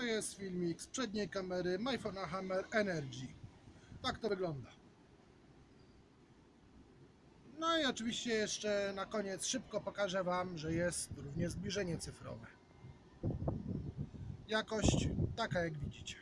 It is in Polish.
To jest filmik z przedniej kamery MyPhone Hammer Energy. Tak to wygląda. No i oczywiście jeszcze na koniec szybko pokażę Wam, że jest również zbliżenie cyfrowe. Jakość taka jak widzicie.